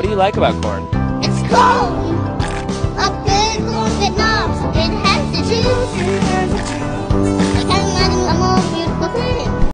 What do you like about corn? It's cold. A good corn that knobs. It has the juice.